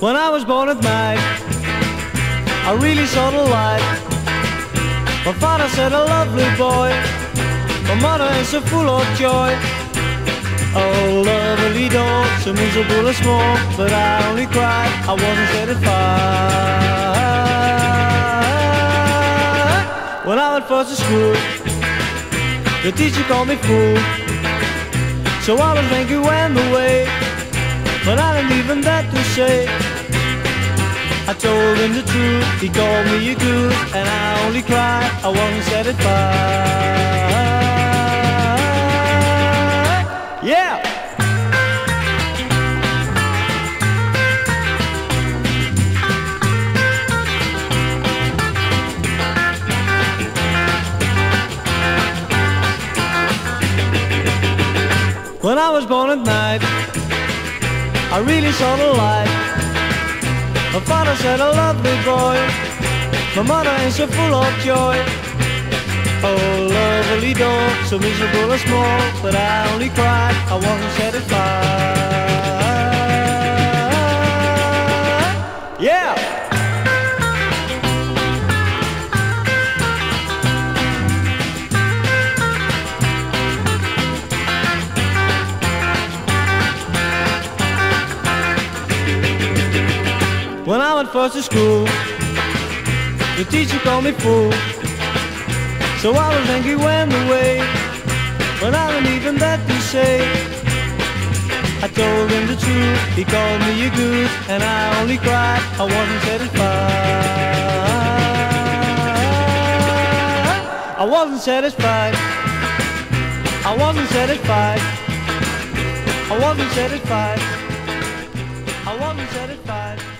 When I was born at night, I really saw the light. My father said, a lovely boy. My mother is so full of joy. Oh, lovely dog, so miserable and small, but I only cried, I wasn't satisfied. When I went first to school, the teacher called me fool. So I was thinking when the him the truth, he called me a good, and I only cried, I wasn't satisfied. Yeah! When I was born at night, I really saw the light. My father said, a lovely boy. My mother is so full of joy. Oh, lovely dog, so miserable and small, but I only cried, I wasn't satisfied. When first to school, the teacher called me fool. So I was angry when the way, but I don't even that to say. I told him the truth, he called me a goose, and I only cried, I wasn't satisfied. I wasn't satisfied. I wasn't satisfied. I wasn't satisfied. I wasn't satisfied.